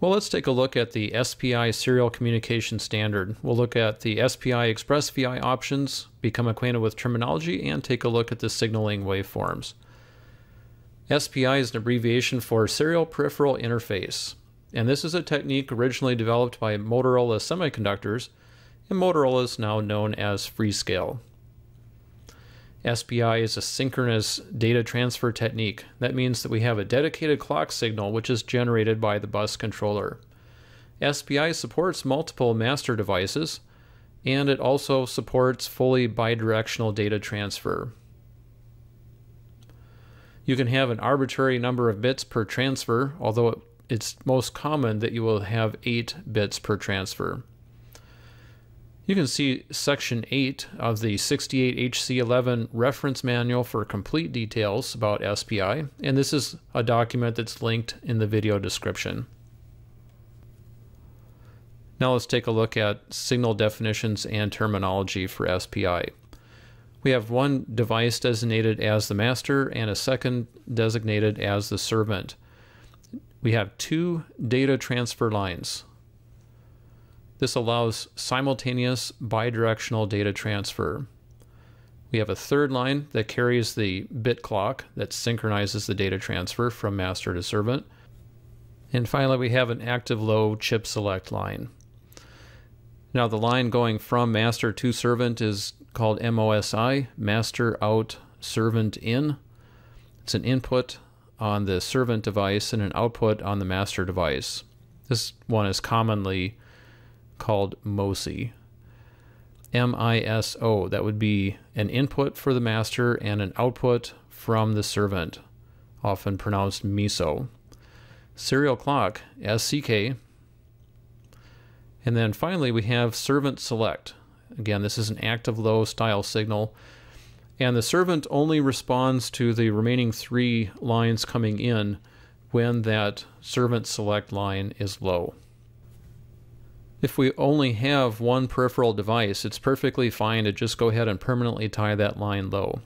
Well, let's take a look at the SPI serial communication standard. We'll look at the SPI Express VI options, become acquainted with terminology, and take a look at the signaling waveforms. SPI is an abbreviation for Serial Peripheral Interface, and this is a technique originally developed by Motorola Semiconductors, and Motorola is now known as Freescale. SPI is a synchronous data transfer technique. That means that we have a dedicated clock signal which is generated by the bus controller. SPI supports multiple master devices, and it also supports fully bidirectional data transfer. You can have an arbitrary number of bits per transfer, although it's most common that you will have 8 bits per transfer. You can see Section 8 of the 68HC11 reference manual for complete details about SPI, and this is a document that's linked in the video description. Now let's take a look at signal definitions and terminology for SPI. We have one device designated as the master and a second designated as the servant. We have two data transfer lines, this allows simultaneous bidirectional data transfer. We have a third line that carries the bit clock that synchronizes the data transfer from master to servant. And finally, we have an active low chip select line. Now, the line going from master to servant is called MOSI, master out, servant in. It's an input on the servant device and an output on the master device. This one is commonly called MOSI. M I S O. That would be an input for the master and an output from the servant, often pronounced MISO. Serial clock, SCK. And then finally, we have servant select. Again, this is an active low style signal. And the servant only responds to the remaining three lines coming in when that servant select line is low. If we only have one peripheral device, it's perfectly fine to just go ahead and permanently tie that line low.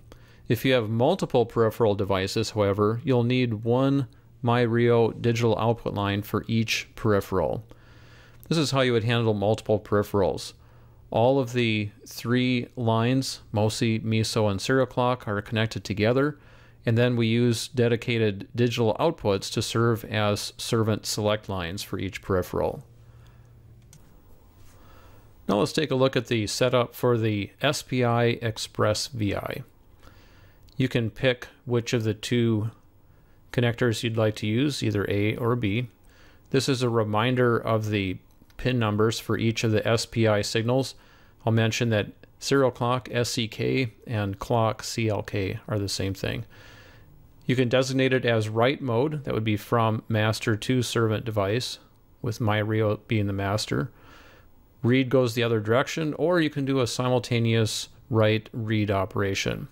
If you have multiple peripheral devices, however, you'll need one myRIO digital output line for each peripheral. This is how you would handle multiple peripherals. All of the three lines, MOSI, MISO, and serial clock, are connected together, and then we use dedicated digital outputs to serve as servant select lines for each peripheral. Now let's take a look at the setup for the SPI Express VI. You can pick which of the two connectors you'd like to use, either A or B. This is a reminder of the pin numbers for each of the SPI signals. I'll mention that serial clock SCK and clock CLK are the same thing. You can designate it as write mode, that would be from master to servant device, with myRIO being the master read goes the other direction, or you can do a simultaneous write read operation.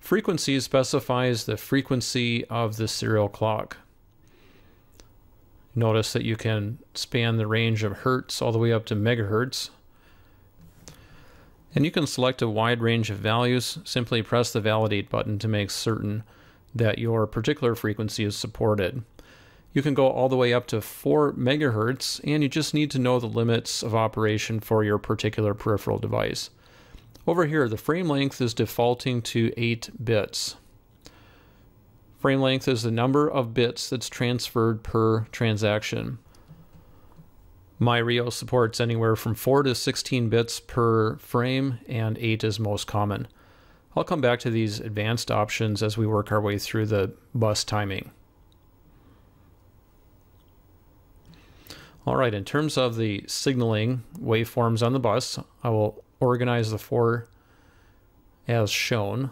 Frequency specifies the frequency of the serial clock. Notice that you can span the range of hertz all the way up to megahertz. And you can select a wide range of values. Simply press the validate button to make certain that your particular frequency is supported. You can go all the way up to 4 megahertz, and you just need to know the limits of operation for your particular peripheral device. Over here, the frame length is defaulting to 8 bits. Frame length is the number of bits that's transferred per transaction. myRIO supports anywhere from 4 to 16 bits per frame, and 8 is most common. I'll come back to these advanced options as we work our way through the bus timing. All right, in terms of the signaling waveforms on the bus, I will organize the four as shown.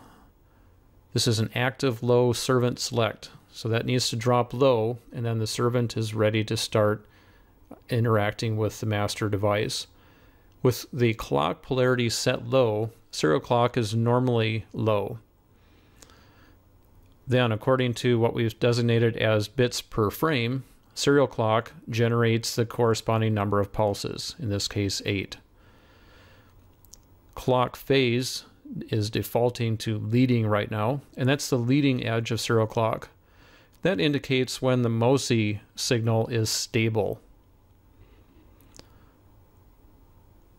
This is an active low servant select. So that needs to drop low, and then the servant is ready to start interacting with the master device. With the clock polarity set low, serial clock is normally low. Then, according to what we've designated as bits per frame, serial clock generates the corresponding number of pulses, in this case 8. Clock phase is defaulting to leading right now, and that's the leading edge of serial clock. That indicates when the MOSI signal is stable.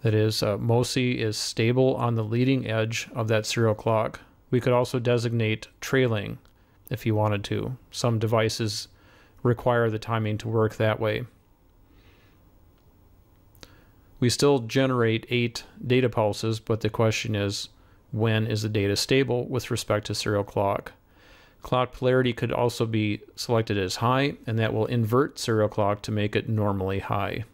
That is, uh, MOSI is stable on the leading edge of that serial clock. We could also designate trailing if you wanted to. Some devices require the timing to work that way. We still generate eight data pulses, but the question is when is the data stable with respect to serial clock? Clock polarity could also be selected as high, and that will invert serial clock to make it normally high.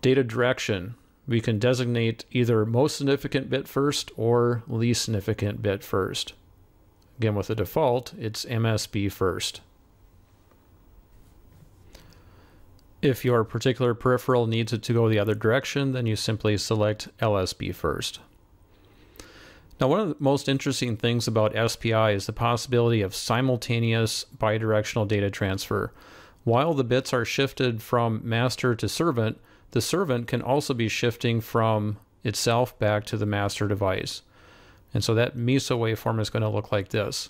Data direction. We can designate either most significant bit first or least significant bit first. Again, with the default, it's MSB first. If your particular peripheral needs it to go the other direction, then you simply select LSB first. Now, one of the most interesting things about SPI is the possibility of simultaneous bidirectional data transfer. While the bits are shifted from master to servant, the servant can also be shifting from itself back to the master device. And so that MISO waveform is going to look like this.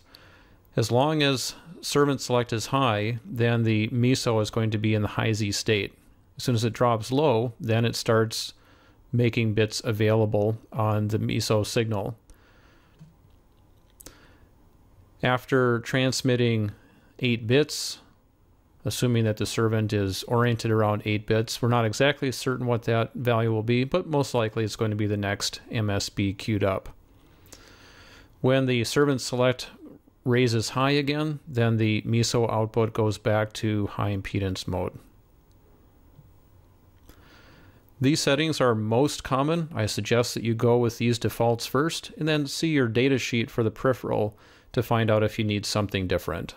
As long as servant select is high, then the MISO is going to be in the high Z state. As soon as it drops low, then it starts making bits available on the MISO signal. After transmitting 8 bits, assuming that the servant is oriented around 8 bits, we're not exactly certain what that value will be, but most likely it's going to be the next MSB queued up. When the servant select raises high again, then the MISO output goes back to high impedance mode. These settings are most common. I suggest that you go with these defaults first and then see your data sheet for the peripheral to find out if you need something different.